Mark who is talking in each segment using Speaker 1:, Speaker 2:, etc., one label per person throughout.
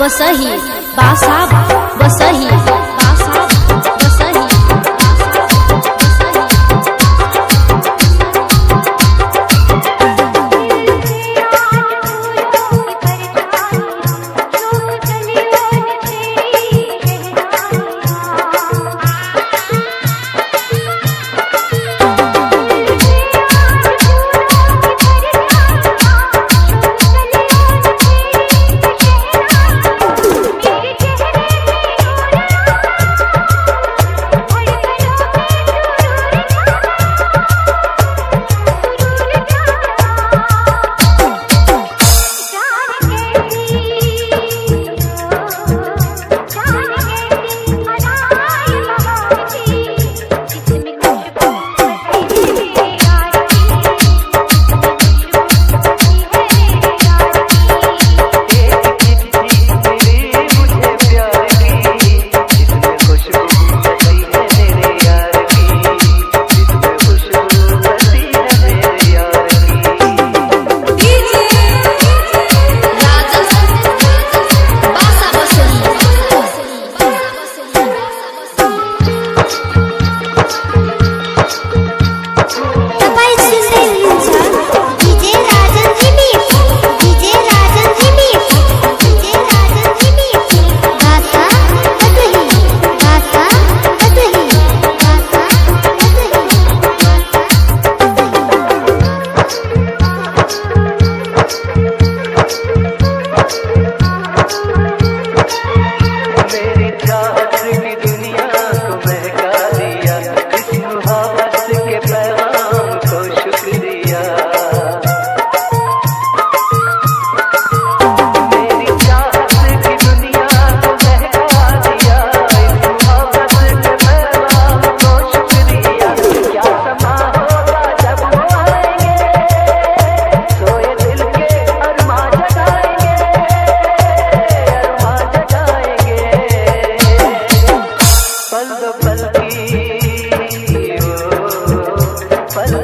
Speaker 1: बसही बासा बसही।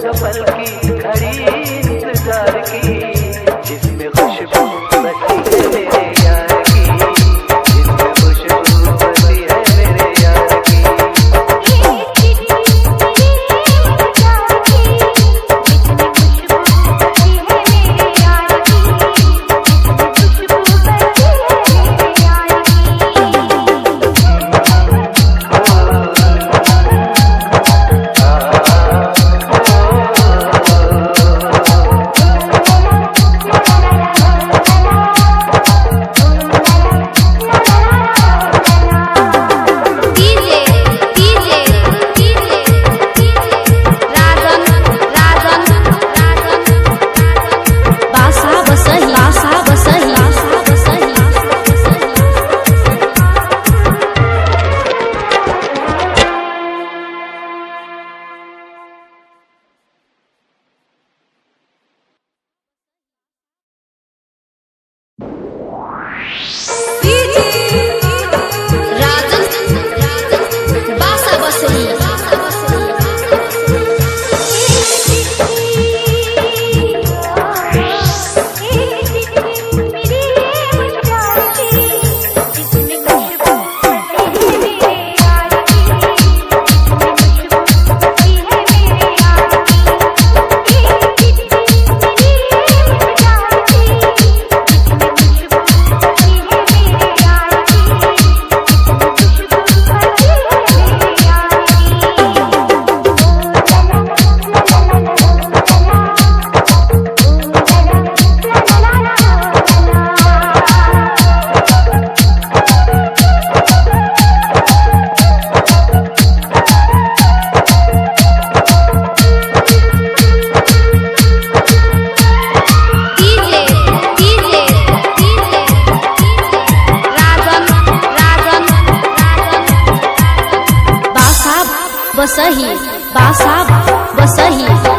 Speaker 2: दो पल
Speaker 1: बसही बासा बसही।